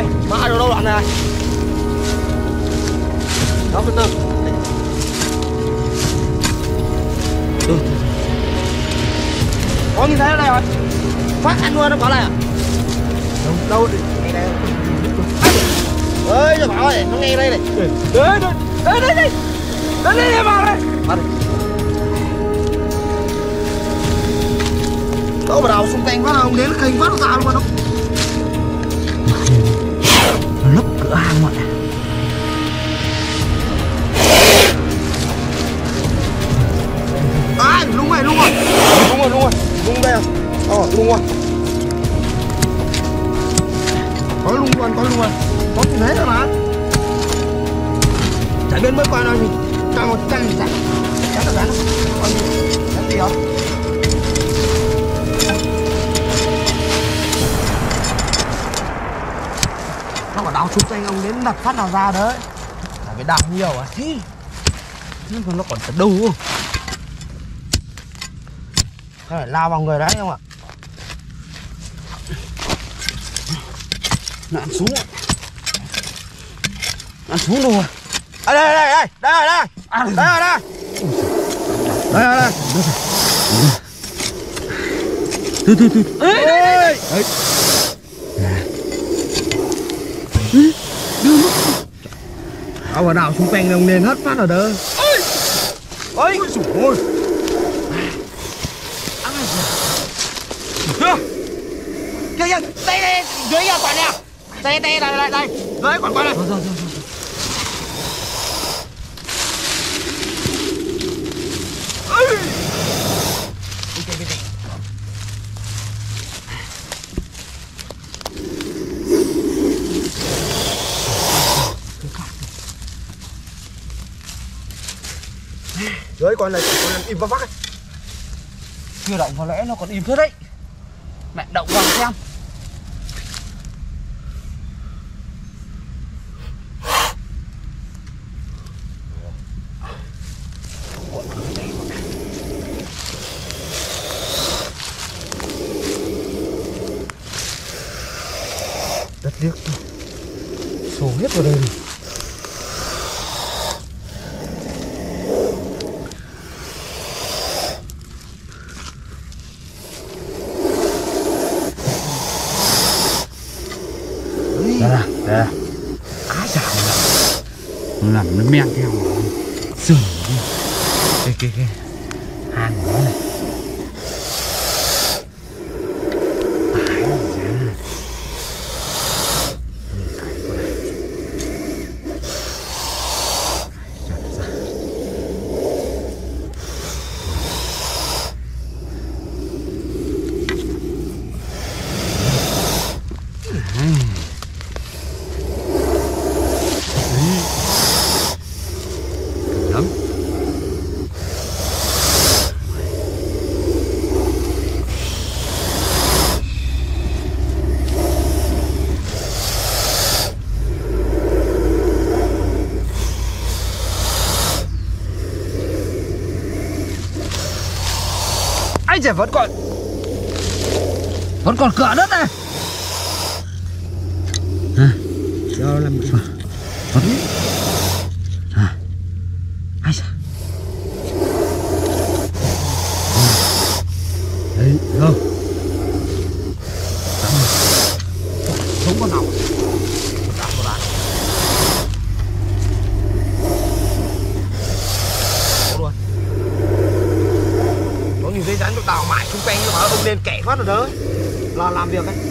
đây mà ai đâu đoạn này. Đó từ từ ừ. có nhìn thấy ở đây rồi phát ăn luôn nó bỏ này à đâu? Đâu đi. Đây. Ơi cho bảo này nó nghe đây này. Đấy đấy đấy đấy đấy đấy đấy bảo đây bắt đi. Đâu mà đào xung quanh quá không đến kênh quá nó ra luôn mà nó cửa hàng mọi nào à, đúng rồi đúng rồi đúng rồi đúng rồi đúng đây ờ đúng rồi có luôn quên có luôn quên có tìm hết rồi mà chạy bên mới qua đâu thì cho một trăm sạch chắc là bán con gì chắc gì không chụp anh ông đến đặt phát nào ra đấy. Là phải đào nhiều à? Chứ còn nó còn phải đủ nó phải lao vào người đấy không ạ? Nó ăn xuống ăn xuống luôn à, đây đây đây đây đây đây. À, đây đây đây. Đây đây từ từ từ ê. Đây đây đưa Ở vào đảo xung quanh đồng nền hết phát ở đó Ôi! Ôi Ôi! Kìa kìa Đây đây Dưới kìa quả nè. Đây đây đây đây đây Dưới quả quả này. Rồi rồi rồi Ôi Đi đi đi đi dưới con này con im vắt vắt ấy. chưa động có lẽ nó còn im thế đấy. Mẹ, động vào xem. Đất điếc sổ hết vào đây rồi đây là đây á chả nó làm nó men theo. Sừng cái cái cái hàng nó này Anh trẻ vẫn còn vẫn còn cửa đất này. Cho làm gì vẫn à ai da đấy không Sống con nào Đạp vào đạn Có luôn Có nhìn dây rắn nó đào mãi xung quanh nhưng mà ông lên kệ phát rồi đó. Là làm việc ấy.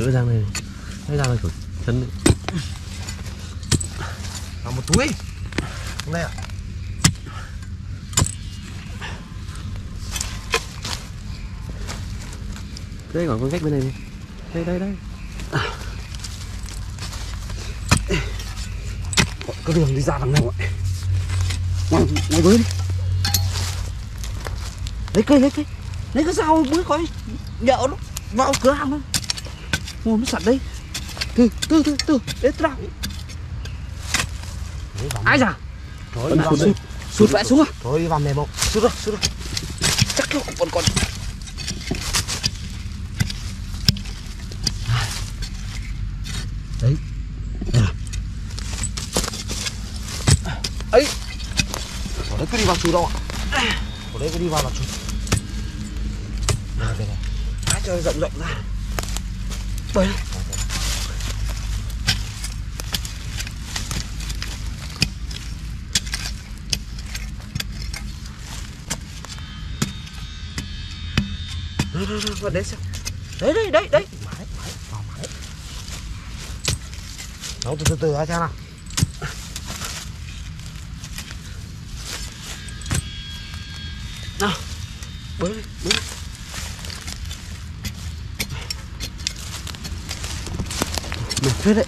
Gỡ răng này Lấy ra này của chân này Là một túi. Này ạ. Đây còn con cách bên này này Đây đây đây. Có đường đi ra đằng này mọi ngoài ngoài với đi. Lấy cây lấy cây. Lấy cái dao mới coi nhỡ nó vào cửa hàng luôn ngồi nó sẵn đây. Từ từ từ từ để tôi ai ra Thôi Ấn đi vào sụt sụt vẽ xuống à? Đi vào mềm một sụt rồi sụt rồi. Chắc nó còn còn. Đấy. Ấy. Ở đấy cứ đi vào chú đâu ạ? Ở đấy cứ đi vào là chú Đây đây đây Há cho rộng rộng ra Bơi đi Rồi, đây, đây, vào đấy xem Đấy, đấy, đấy, đấy Mãi mãi vào mãi. Đâu, từ từ từ ra cha nào. Nào. Bơi đi, bơi đi. Mệt phết đấy.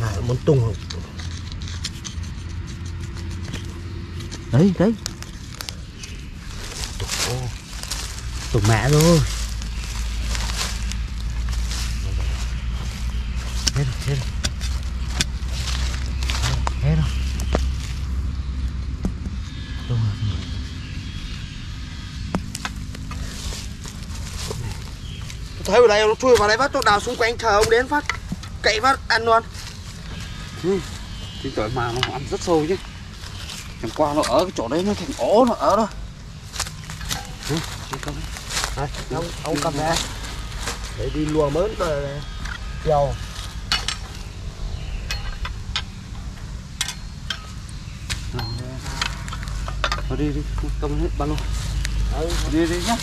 Này muốn tung. Không Đấy, đấy Tổ mẹ rồi Hết rồi hết rồi Hết rồi Đúng rồi Tôi thấy ở đây nó chui vào đây phát tôi đào xung quanh chờ ông đến phát Cậy phát ăn luôn. Thì tội mà nó ăn rất sâu chứ. Chẳng qua nó ở cái chỗ đấy nó thành ổ nó ở đó. Cầm Đây, ông, ông cầm ra. Để đi lùa mớn rồi Dầu. Thôi đi đi, cầm hết ba lô. Ừ, Đi đi nhá.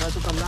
Thôi tôi cầm ra